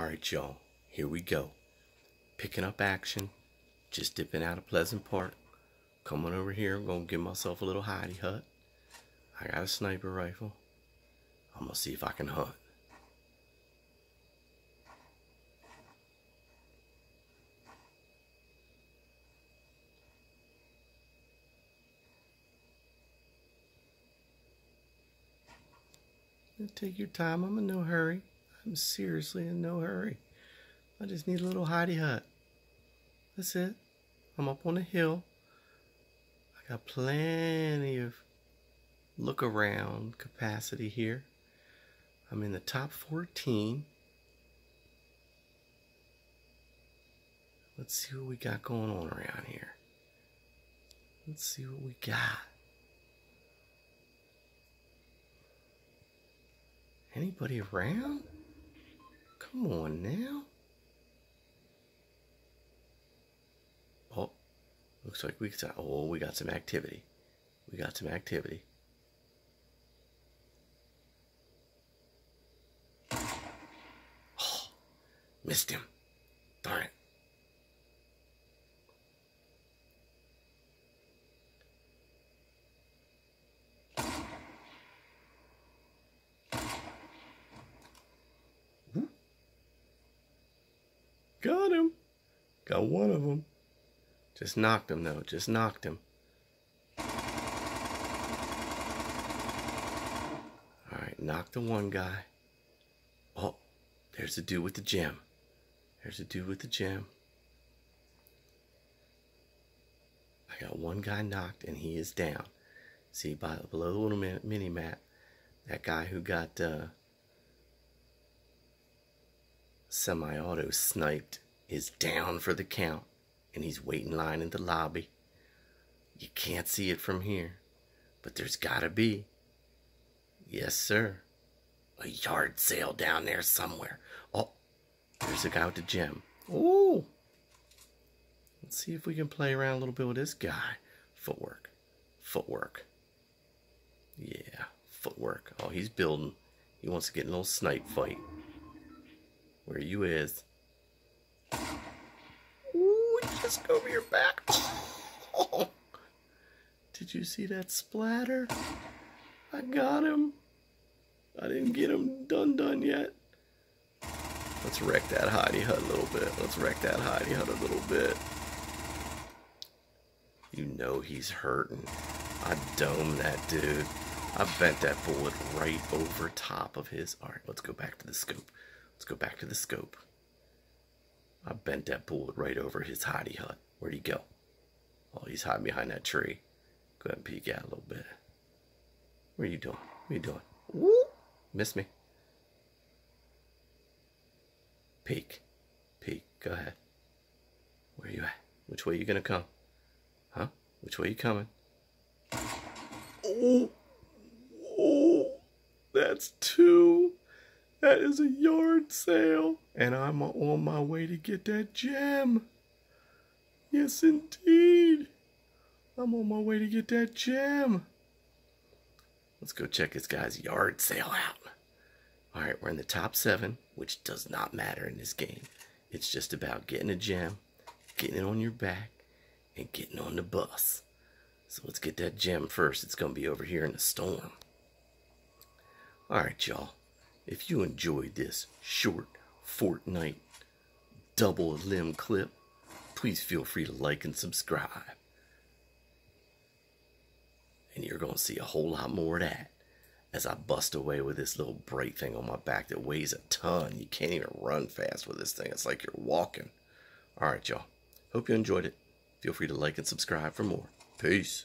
Alright, y'all, here we go. Picking up action, just dipping out of Pleasant Park. Coming over here, I'm gonna give myself a little hidey hut. I got a sniper rifle. I'm gonna see if I can hunt. Take your time, I'm in no hurry. I'm seriously in no hurry. I just need a little hidey hut. That's it. I'm up on a hill. I got plenty of look around capacity here. I'm in the top 14. Let's see what we got going on around here. Let's see what we got. Anybody around? Come on now. Oh, looks like we got, oh, we got some activity. We got some activity. Oh, missed him. Darn it. Got him. Got one of them. Just knocked him, though. Just knocked him. Alright, knocked the one guy. Oh, there's the dude with the gem. There's the dude with the gem. I got one guy knocked, and he is down. See, by below the little mini map, that guy who got uh, semi-auto sniped is down for the count and he's waiting line in the lobby. You can't see it from here, but there's gotta be. Yes, sir. A yard sale down there somewhere. Oh, there's a guy with the gem. Oh! Let's see if we can play around a little bit with this guy. Footwork. Footwork. Yeah, footwork. Oh, he's building. He wants to get in a little snipe fight. Where you is? Ooh, just over your back. Oh. Did you see that splatter? I got him. I didn't get him done done yet. Let's wreck that hidey hut a little bit. Let's wreck that hidey hut a little bit. You know he's hurting. I domed that dude. I bent that bullet right over top of his. Alright, let's go back to the scope. Let's go back to the scope. I bent that bullet right over his hidey hut. Where'd he go? Oh, he's hiding behind that tree. Go ahead and peek out a little bit. What are you doing? What are you doing? Woo! Miss me. Peek. Peek. Go ahead. Where are you at? Which way you gonna come? Huh? Which way you coming? Oh! Oh! That's two. That is a yard sale. And I'm on my way to get that gem. Yes, indeed. I'm on my way to get that gem. Let's go check this guy's yard sale out. All right, we're in the top seven, which does not matter in this game. It's just about getting a gem, getting it on your back, and getting on the bus. So let's get that gem first. It's going to be over here in the storm. All right, y'all. If you enjoyed this short Fortnite double elim clip, please feel free to like and subscribe. And you're going to see a whole lot more of that as I bust away with this little bright thing on my back that weighs a ton. You can't even run fast with this thing. It's like you're walking. All right, y'all. Hope you enjoyed it. Feel free to like and subscribe for more. Peace.